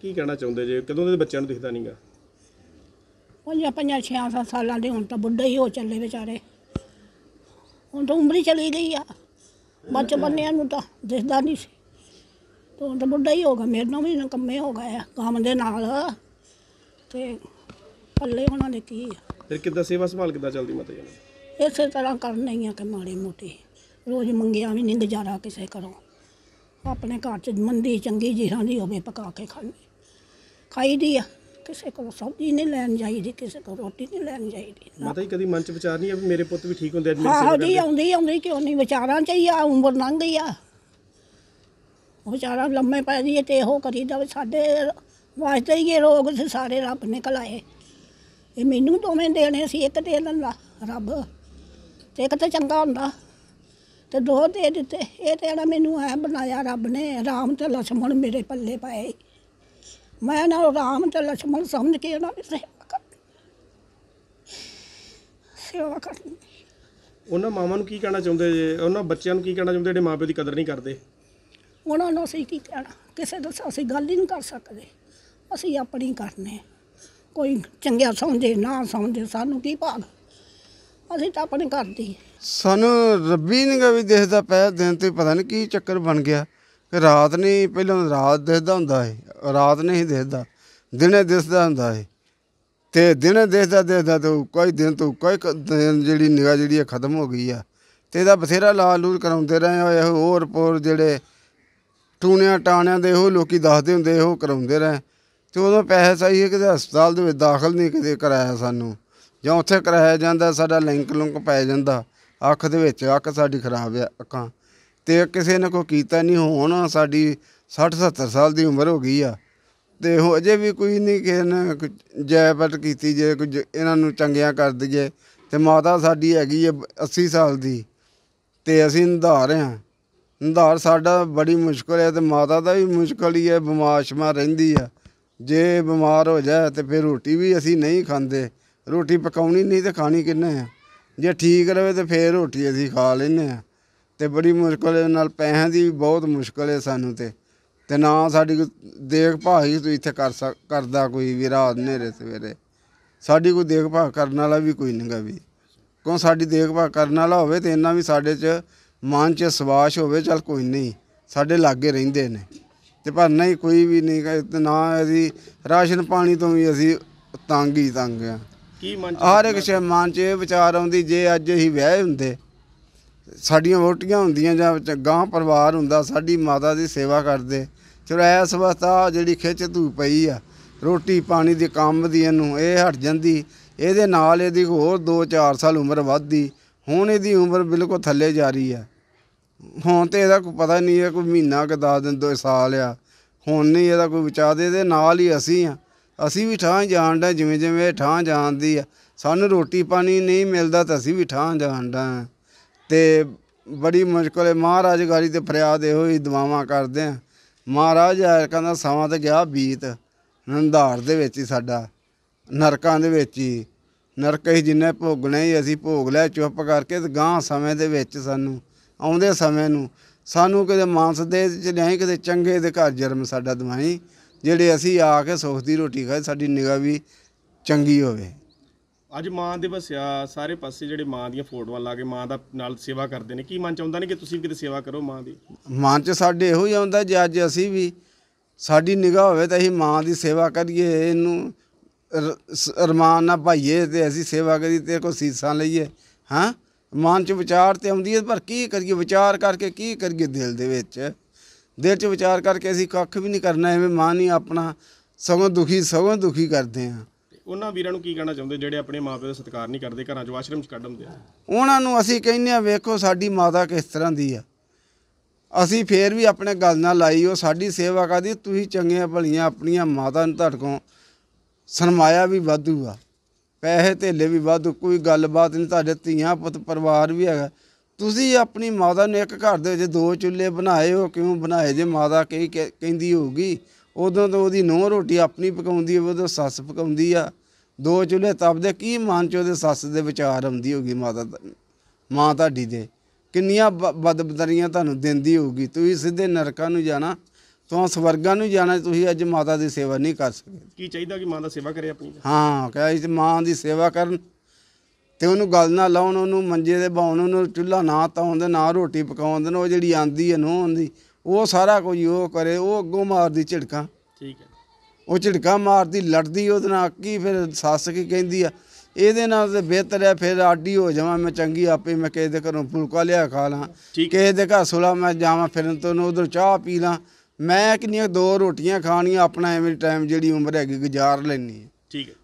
ਕੀ ਕਹਿਣਾ ਚਾਹੁੰਦੇ ਜੇ? ਕਦੋਂ ਦੇ ਬੱਚਿਆਂ ਨੂੰ ਦਿਖਦਾ ਨਹੀਂਗਾ ਪੰਜਾਂ ਪੰਜਾਂ ਛਿਆਂ ਸੱਤ ਸਾਲਾਂ ਦੇ ਹੁਣ ਤਾਂ ਬੁੱਢੇ ਹੀ ਹੋ ਚੱਲੇ ਵਿਚਾਰੇ। ਹੁਣ ਤਾਂ ਉਮਰ ਹੀ ਚਲੀ ਗਈ ਆ। ਬੱਚ ਬੰਨਿਆਂ ਨੂੰ ਤਾਂ ਦਿਸਦਾ ਨਹੀਂ ਸੀ। ਤੇ ਹੁਣ ਤਾਂ ਬੁੱਢਾ ਹੀ ਹੋ ਗਿਆ। ਮੇਰੇ ਨਾਲ ਵੀ ਨਕੰਮੇ ਹੋ ਗਏ ਆ ਕੰਮ ਦੇ ਨਾਲ। ਤੇ ਪੱਲੇ ਉਹਨਾਂ ਦੇ ਕੀ ਆ? ਫਿਰ ਕਿੱਦਾਂ ਸੇਵਾ ਸੰਭਾਲ ਕਿੱਦਾਂ ਚੱਲਦੀ ਮਾਤਾ ਜੀ? ਨਾਲ? ਇਸੇ ਤਰ੍ਹਾਂ ਕਰਨਾ ਆ ਕਿ ਮਾੜੀ ਮੋਟੀ। ਰੋਜ਼ ਮੰਗਿਆ ਵੀ ਨਹੀਂ ਗੁਜ਼ਾਰਾ ਕਿਸੇ ਕਰੋ ਆਪਣੇ ਘਰ ਚ ਮੰਦੀ ਚੰਗੀ ਜਿਹਾਂ ਦੀ ਹੋਵੇ ਪਕਾ ਕੇ ਖਾਣੀ ਖਾਈ ਦੀ ਆ ਕਿਸੇ ਕੋਲ ਸਬਜ਼ੀ ਨਹੀਂ ਲੈਣ ਜਾਈਦੀ ਕਿਸੇ ਕੋਲ ਰੋਟੀ ਨਹੀਂ ਲੈਣ ਜਾਈਦੀ। ਮਾਤਾ ਜੀ ਕਦੀ ਮਨ ਚ ਵਿਚਾਰ ਨਹੀਂ ਆ ਵੀ ਮੇਰੇ ਪੁੱਤ ਵੀ ਠੀਕ ਹੁੰਦੇ ਅੱਜ ਮੇਰੀ ਹਾਂ ਸੇਵਾ ਜੀ ਕਰਦੇ ਆਉਂਦੀ ਆਉਂਦੀ ਕਿਉਂ ਨਹੀਂ? ਵਿਚਾਰਾਂ ਚ ਹੀ ਆ ਉਮਰ ਲੰਘ ਗਈ ਆ। ਉਹ ਵਿਚਾਰਾ ਲੰਮੇ ਪੈ ਜੀ ਤੇ ਇਹੋ ਕਰੀਦਾ ਵੀ ਸਾਡੇ ਵਾਸਤੇ ਹੀ ਇਹ ਰੋਗ ਸੀ ਸਾਰੇ ਰੱਬ ਨੇ ਕਲਾਏ। ਇਹ ਮੈਨੂੰ ਦੋਵੇਂ ਦੇਣੇ ਸੀ ਇੱਕ ਦੇ ਦਿੰਦਾ ਰੱਬ। ਤੇ ਇੱਕ ਤਾਂ ਚੰਗਾ ਹੁੰਦਾ। ਤੇ ਦੋ ਦੇ ਦਿੱਤੇ। ਇਹ ਤੇ ਜਿਹੜਾ ਮੈਨੂੰ ਐ ਬਣਾਇਆ ਰੱਬ ਨੇ ਰਾਮ ਤੇ ਲਛਮਣ ਮੇਰੇ ਪੱਲੇ ਪਾਏ। ਮੈਂ ਨਾ ਰਾਮ ਤੇ ਲਛਮਣ ਸਮਝ ਕੇ ਉਹਨਾਂ ਦੀ ਸੇਵਾ ਕਰ ਸੇਵਾ ਕਰਨੀ। ਉਹਨਾਂ ਮਾਵਾਂ ਨੂੰ ਕੀ ਕਹਿਣਾ ਚਾਹੁੰਦੇ ਜੇ? ਉਹਨਾਂ ਬੱਚਿਆਂ ਨੂੰ ਕੀ ਕਹਿਣਾ ਚਾਹੁੰਦੇ ਜਿਹੜੇ ਮਾਪੇ ਦੀ ਕਦਰ ਨਹੀਂ ਕਰਦੇ? ਉਹਨਾਂ ਨੂੰ ਅਸੀਂ ਕੀ ਕਹਿਣਾ? ਕਿਸੇ ਤੋਂ ਅਸੀਂ ਗੱਲ ਹੀ ਨਹੀਂ ਕਰ ਸਕਦੇ। ਅਸੀਂ ਆਪਣੀ ਕਰਨੇ। ਕੋਈ ਚੰਗਿਆ ਸਮਝੇ ਨਾ ਸਮਝੇ ਸਾਨੂੰ ਕੀ ਭਾਗ? ਅਸੀਂ ਤਾਂ ਆਪਣੇ ਘਰ ਦੀ ਸਾਨੂੰ ਰੱਬੀ ਨਿਗਾ ਵੀ ਦਿਖਦਾ ਪਿਆ, ਦਿਨ ਤੇ ਪਤਾ ਨਹੀਂ ਕੀ ਚੱਕਰ ਬਣ ਗਿਆ। ਕਿ ਰਾਤ ਨਹੀਂ ਪਹਿਲਾਂ ਰਾਤ ਦਿਖਦਾ ਹੁੰਦਾ ਹੈ ਰਾਤ ਨਹੀਂ ਦਿਖਦਾ, ਦਿਨੇ ਦਿਸਦਾ ਹੁੰਦਾ ਹੈ ਤੇ ਦਿਨੇ ਦਿਸਦਾ ਦਿਸਦਾ ਤੇ ਕੋਈ ਦਿਨ ਤੋਂ ਕੋਈ ਦਿਨ ਜਿਹੜੀ ਨਿਗਾ ਜਿਹੜੀ ਹੈ ਖਤਮ ਹੋ ਗਈ ਆ। ਤੇ ਇਹਦਾ ਬਥੇਰਾ ਲਾਲ ਲੂਲ ਕਰਾਉਂਦੇ ਰਹੇ ਹੋਏ ਹੋਰ ਪੋਰ ਜਿਹੜੇ ਟੂਣਿਆਂ ਟਾਣਿਆਂ ਦੇ, ਉਹ ਲੋਕੀ ਦੱਸਦੇ ਹੁੰਦੇ ਉਹ ਕਰਾਉਂਦੇ ਰਹੇ। ਤੇ ਉਦੋਂ ਪੈਸੇ ਚਾਹੀਏ ਕਿਤੇ ਹਸਪਤਾਲ ਦੇ ਵਿੱਚ ਦਾਖਲ ਨਹੀਂ ਕਿਤੇ ਕਰਾਇਆ ਸਾਨੂੰ। ਜਾਂ ਉੱਥੇ ਕਰਾਇਆ ਜਾਂਦਾ, ਸਾਡਾ ਲਿੰਕ ਲੁੰਕ ਪੈ ਜਾਂਦਾ। ਅੱਖ ਦੇ ਵਿੱਚ ਅੱਖ ਸਾਡੀ ਖਰਾਬ ਆ ਅੱਖਾਂ। ਤੇ ਕਿਸੇ ਨੇ ਕੋਈ ਕੀਤਾ ਨਹੀਂ ਹੁਣ ਸਾਡੀ 60 70 ਸਾਲ ਦੀ ਉਮਰ ਹੋ ਗਈ ਆ। ਤੇ ਉਹ ਅਜੇ ਵੀ ਕੋਈ ਨਹੀਂ ਕਿਸੇ ਨੇ ਜੈਪਟ ਕੀਤੀ ਜੇ, ਕੁਝ ਇਹਨਾਂ ਨੂੰ ਚੰਗਿਆਂ ਕਰ ਦਈਏ। ਤੇ ਮਾਤਾ ਸਾਡੀ ਹੈਗੀ ਹੈ 80 ਸਾਲ ਦੀ, ਤੇ ਅਸੀਂ ਨਿਧਾਰ ਹਾਂ ਨਿਧਾਰ ਸਾਡਾ ਬੜੀ ਮੁਸ਼ਕਲ ਹੈ ਤੇ ਮਾਤਾ ਦਾ ਵੀ ਮੁਸ਼ਕਲ ਹੀ ਹੈ ਬਿਮਾਰ ਸ਼ਮਾ ਰਹਿੰਦੀ ਆ। ਜੇ ਬਿਮਾਰ ਹੋ ਜਾਏ ਤੇ ਫਿਰ ਰੋਟੀ ਵੀ ਅਸੀਂ ਨਹੀਂ ਖਾਂਦੇ। ਰੋਟੀ ਪਕਾਉਣੀ ਨਹੀਂ ਤੇ ਖਾਣੀ ਕਿੰਨੇ ਆ? ਜੇ ਠੀਕ ਰਵੇ ਤੇ ਫਿਰ ਰੋਟੀ ਅਸੀਂ ਖਾ ਲੈਨੇ ਆ। ਤੇ ਬੜੀ ਮੁਸ਼ਕਲ ਨਾਲ ਪੈਸਿਆਂ ਦੀ ਵੀ ਬਹੁਤ ਮੁਸ਼ਕਲ ਹੈ ਸਾਨੂੰ ਤੇ। ਤੇ ਨਾ ਸਾਡੀ ਕੋਈ ਦੇਖਭਾਲ ਹੀ ਤੂੰ ਇੱਥੇ ਕਰ ਸਕ ਕਰਦਾ ਕੋਈ ਵੀ ਰਾਤ ਹਨੇਰੇ ਸਵੇਰੇ। ਸਾਡੀ ਕੋਈ ਦੇਖਭਾਲ ਕਰਨ ਵਾਲਾ ਵੀ ਕੋਈ ਨਹੀਂਗਾ ਵੀ। ਕਿਉਂ ਸਾਡੀ ਦੇਖਭਾਲ ਕਰਨ ਵਾਲਾ ਹੋਵੇ ਤੇ ਇੰਨਾ ਵੀ ਸਾਡੇ 'ਚ ਮਨ 'ਚ ਸਵਾਸ਼ ਹੋਵੇ ਚਲ ਕੋਈ ਨਹੀਂ ਸਾਡੇ ਲਾਗੇ ਰਹਿੰਦੇ ਨੇ। ਤੇ ਪਰ ਨਹੀਂ ਕੋਈ ਵੀ ਨਹੀਂ ਗਾ, ਨਾ ਅਸੀਂ ਰਾਸ਼ਨ ਪਾਣੀ ਤੋਂ ਵੀ ਅਸੀਂ ਤੰਗ ਹੀ ਤੰਗ ਆ। ਕੀ ਮਨ ਚ ਹਰ ਇੱਕ ਸ਼ੇ ਮਨ 'ਚ ਇਹ ਵਿਚਾਰ ਆਉਂਦੀ ਜੇ ਅੱਜ ਅਸੀਂ ਵਿਆਹੇ ਹੁੰਦੇ ਸਾਡੀਆਂ ਵੋਟੀਆਂ ਹੁੰਦੀਆਂ ਜਾਂ ਗਾਂ ਪਰਿਵਾਰ ਹੁੰਦਾ ਸਾਡੀ ਮਾਤਾ ਦੀ ਸੇਵਾ ਕਰਦੇ ਚਲੋ ਇਸ ਵਕਤਾ ਜਿਹੜੀ ਖਿੱਚ ਧੂ ਪਈ ਆ ਰੋਟੀ ਪਾਣੀ ਦੇ ਕੰਮ ਦੀ ਇਹਨੂੰ ਇਹ ਹਟ ਜਾਂਦੀ ਇਹਦੇ ਨਾਲ ਇਹਦੀ ਹੋਰ 2-4 ਸਾਲ ਉਮਰ ਵੱਧਦੀ ਹੁਣ ਇਹਦੀ ਉਮਰ ਬਿਲਕੁਲ ਥੱਲੇ ਜਾ ਰਹੀ ਆ। ਹੁਣ ਤੇ ਇਹਦਾ ਕੋਈ ਪਤਾ ਨਹੀਂ ਹੈ ਕੋਈ ਮਹੀਨਾ ਕਿ 10 ਦਿਨ ਦੋ ਸਾਲ ਆ ਹੁਣ ਨਹੀਂ ਇਹਦਾ ਕੋਈ ਵਿਚਾਰ ਦੇ ਇਹਦੇ ਨਾਲ ਹੀ ਅਸੀਂ ਆ। ਅਸੀਂ ਵੀ ਠਾਂ ਜਾਣ ਜਾਣਦਾ ਜਿਵੇਂ ਜਿਵੇਂ ਇਹ ਠਾਂ ਜਾਣਦੀ ਆ। ਸਾਨੂੰ ਰੋਟੀ ਪਾਣੀ ਨਹੀਂ ਮਿਲਦਾ ਤਾਂ ਅਸੀਂ ਵੀ ਠਾਂ ਜਾਣਦਾ ਤੇ ਬੜੀ ਮੁਸ਼ਕਲ ਹੈ। ਮਹਾਰਾਜ ਗਾਰੀ ਤੇ ਫਰਿਆਦ ਇਹੋ ਹੀ ਦੁਆਵਾਂ ਕਰਦੇ ਆ। ਮਹਾਰਾਜ ਕਹਿੰਦਾ ਸਮਾਂ ਤੇ ਗਿਆ ਬੀਤ। ਨੰਦਾਰ ਦੇ ਵਿੱਚ ਹੀ ਸਾਡਾ, ਨਰਕਾਂ ਦੇ ਵਿੱਚ ਹੀ। ਨਰਕ ਹੀ ਜਿੰਨੇ ਭੋਗਣੇ ਹੀ, ਅਸੀਂ ਭੋਗ ਲਿਆ ਚੁੱਪ ਕਰਕੇ ਤੇ ਗਾਂ ਸਮੇਂ ਦੇ ਵਿੱਚ ਸਾਨੂੰ, ਆਉਂਦੇ ਸਮੇਂ ਨੂੰ। ਸਾਨੂੰ ਕਿਤੇ ਮਾਨਸ ਦੇ ਚ ਲਿਆਈ ਕਿਤੇ ਚੰਗੇ ਦੇ ਘਰ ਜਨਮ ਸਾਡਾ ਦਵਾਈ। ਜਿਹੜੇ ਅਸੀਂ ਆ ਕੇ ਸੁੱਖ ਦੀ ਰੋਟੀ ਖਾਏ ਸਾਡੀ ਨਿਗਾਹ ਵੀ ਚੰਗੀ ਹੋਵੇ। ਅੱਜ ਮਾਂ ਦੇ ਵਸਿਆ ਸਾਰੇ ਪਾਸੇ ਜਿਹੜੇ ਮਾਂ ਦੀਆਂ ਫੋਟੋਆਂ ਲਾ ਕੇ ਮਾਂ ਦਾ ਨਾਲ ਸੇਵਾ ਕਰਦੇ ਨੇ ਕੀ ਮਨ ਚਾਹੁੰਦਾ ਨਹੀਂ ਕਿ ਤੁਸੀਂ ਵੀ ਕਿਤੇ ਸੇਵਾ ਕਰੋ ਮਾਂ ਦੀ? ਮਨ ਚ ਸਾਡੇ ਇਹੋ ਹੀ ਆਉਂਦਾ ਜੇ ਅੱਜ ਅਸੀਂ ਵੀ ਸਾਡੀ ਨਿਗਾਹ ਹੋਵੇ ਤਾਂ ਅਸੀਂ ਮਾਂ ਦੀ ਸੇਵਾ ਕਰੀਏ ਇਹਨੂੰ ਰ- ਸ- ਅਰਮਾਨ ਨਾਲ ਭਾਈਏ ਤੇ ਅਸੀਂ ਸੇਵਾ ਕਰੀ ਤੇ ਕੋ ਸੀਸਾਂ ਲਈਏ ਹਾਂ? ਮਨ ਚ ਵਿਚਾਰ ਤੇ ਆਉਂਦੀ ਹੈ ਪਰ ਕੀ ਕਰੀਏ? ਵਿਚਾਰ ਕਰਕੇ ਕੀ ਕਰੀਏ ਦਿਲ ਦੇ ਵਿੱਚ? ਦਿਲ ਚ ਵਿਚਾਰ ਕਰਕੇ ਅਸੀਂ ਕੱਖ ਵੀ ਨਹੀਂ ਕਰਨਾ ਐਵੇਂ ਮਾਂ ਨਹੀਂ ਆਪਣਾ ਸਗੋਂ ਦੁਖੀ ਸਗੋਂ ਦੁਖੀ ਕਰਦੇ ਤੇ ਉਹਨਾਂ ਵੀਰਾਂ ਨੂੰ ਕੀ ਕਹਿਣਾ ਚਾਹੁੰਦੇ ਜਿਹੜੇ ਆਪਣੇ ਮਾਪੇ ਦਾ ਸਤਿਕਾਰ ਨਹੀਂ ਕਰਦੇ ਘਰਾਂ ਚੋਂ ਆਸ਼ਰਮ ਚ ਕੱਢ ਆ? ਉਹਨਾਂ ਨੂੰ ਅਸੀਂ ਕਹਿੰਦੇ ਆ ਵੇਖੋ ਸਾਡੀ ਮਾਤਾ ਕਿਸ ਤਰ੍ਹਾਂ ਦੀ ਆ। ਅਸੀਂ ਫੇਰ ਵੀ ਆਪਣੇ ਗੱਲ ਨਾਲ ਲਾਈ ਉਹ ਸਾਡੀ ਸੇਵਾ ਕਰਦੀ ਤੁਸੀਂ ਚੰਗੀਆਂ ਭਲੀਆਂ ਆਪਣੀਆਂ ਮਾਤਾ ਨੂੰ ਤੁਹਾਡੇ ਕੋਲ ਸਰਮਾਇਆ ਵੀ ਵਾਧੂ ਆ। ਪੈਸੇ ਧੇਲੇ ਵੀ ਵਾਧੂ ਕੋਈ ਗੱਲਬਾਤ ਨਹੀਂ ਤੁਹਾਡੇ ਧੀਆਂ ਪੁੱਤ ਪਰਿਵਾਰ ਵੀ ਹੈਗਾ। ਤੁਸੀਂ ਆਪਣੀ ਮਾਤਾ ਨੂੰ ਇੱਕ ਘਰ ਦੇ ਵਿੱਚ ਦੋ ਚੁੱਲ੍ਹੇ ਬਣਾਏ ਹੋ ਕਿਉਂ ਬਣਾਏ? ਜੇ ਮਾਤਾ ਕਹੀ ਕਹਿ- ਕਹਿੰਦੀ ਹੋਊਗੀ ਉਦੋਂ ਤਾਂ ਉਹਦੀ ਨੂੰਹ ਰੋਟੀ ਆਪਣੀ ਪਕਾਉਂਦੀ ਹੈ ਉਦੋਂ ਸੱਸ ਪਕਾਉਂਦੀ ਆ। ਦੋ ਚੁੱਲ੍ਹੇ ਤਪਦੇ ਕੀ ਮਨ ਚ ਉਹਦੇ ਸੱਸ ਦੇ ਵਿਚਾਰ ਆਉਂਦੀ ਹੋਗੀ ਮਾਤਾ ਮਾਂ ਤੁਹਾਡੀ ਦੇ? ਕਿੰਨੀਆਂ ਬਦਬਦਰੀਆਂ ਤੁਹਾਨੂੰ ਦਿੰਦੀ ਹੋਊਗੀ। ਤੁਸੀਂ ਸਿੱਧੇ ਨਰਕਾਂ ਨੂੰ ਜਾਣਾ ਤੋਂ ਸਵਰਗਾਂ ਨੂੰ ਜਾਣਾ ਤੁਸੀਂ ਅੱਜ ਮਾਤਾ ਦੀ ਸੇਵਾ ਨਹੀਂ ਕਰ ਸਕਦੇ। ਕੀ ਚਾਹੀਦਾ ਕਿ ਮਾਂ ਦਾ ਸੇਵਾ ਕਰੇ ਆਪਣੀ? ਹਾਂ ਕਹੇ ਮਾਂ ਦੀ ਸੇਵਾ ਕਰਨ ਤੇ ਉਹਨੂੰ ਗੱਲ ਨਾ ਲਾਉਣ ਉਹਨੂੰ ਮੰਜੇ ਦੇ ਬਾਉਣ ਉਹਨੂੰ ਚੁੱਲ੍ਹਾ ਨਾ ਤਾਉਣ ਦੇ ਨਾ ਰੋਟੀ ਪਕਾਉਣ ਦੇ ਉਹ ਜਿਹੜੀ ਆਂਦੀ ਹੈ ਨੂੰਹ ਆਂਦੀ ਉਹ ਸਾਰਾ ਕੁਝ ਉਹ ਕਰੇ ਉਹ ਅੱਗੋਂ ਮਾਰਦੀ ਝਿੜਕਾਂ। ਠੀਕ ਹੈ। ਉਹ ਝਿੜਕਾਂ ਮਾਰਦੀ ਲੜਦੀ ਉਹਦੇ ਨਾਲ ਕੀ ਫਿਰ ਸੱਸ ਕੀ ਕਹਿੰਦੀ ਆ ਇਹਦੇ ਨਾਲ ਤੇ ਬਿਹਤਰ ਹੈ ਫਿਰ ਆਡੀ ਹੋ ਜਾਵਾਂ ਮੈਂ ਚੰਗੀ ਆਪੇ ਮੈਂ ਕਿਸੇ ਦੇ ਘਰੋਂ ਫੁਲਕਾ ਲਿਆ ਖਾ ਲਾਂ ਕਿਸੇ ਦੇ ਘਰ ਸੁਲਾ ਮੈਂ ਜਾਵਾਂ ਫਿਰਨ ਤੋਂ ਉਧਰ ਚਾਹ ਪੀ ਲਾਂ ਮੈਂ ਕਿੰਨੀਆਂ ਦੋ ਰੋਟੀਆਂ ਖਾਣੀਆਂ ਆਪਣਾ ਐਵੇਂ ਟਾਈਮ ਜਿਹੜੀ ਉਮਰ ਹੈਗੀ ਗੁਜ਼ਾਰ ਲੈਣੀ ਠੀਕ ਹੈ।